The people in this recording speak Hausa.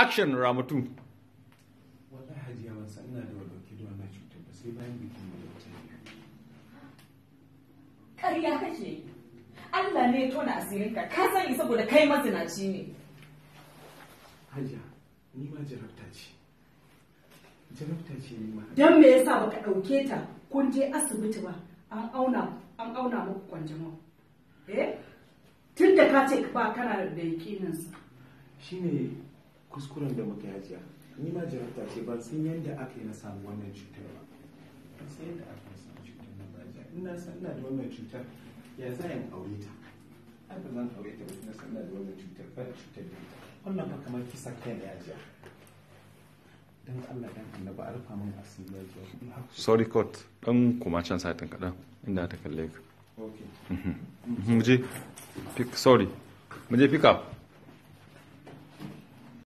action ramatu wallahi hajiya ban san ina da ɗauke da wannan cutar ba sai bayan bikin da wata ƙarya kake yi. Allah ne ya tona asirinka. Ka sani saboda kai mazinaci ne. Hajiya ni ma jarabta ce. Jarabta ce ni ma. Don me yasa baka ɗauke ta? Kun je asibiti ba. An auna an auna muku kwanjamau eh? Tun da ka ce ba kana da yakinin sa shine kuskuren da muka yi hajiya ni ma jarabta ce ban san yadda aka yi na samu wannan cutar ba. Ban san yadda aka yi na samu cutar nan ba hajiya ina san ina da wannan cutar ya za in aure ta? Ai ba zan aure ta ba ina san ina da wannan cutar ba da cutar da ita. Wannan ba kamar kisa kai ne hajiya dan Allah dan annabi a rufa min asiri hajiya sorry court. Dan kuma can satin kaɗan inda ta kalle ka. Okay mu je pick sorry. Mu je pick up.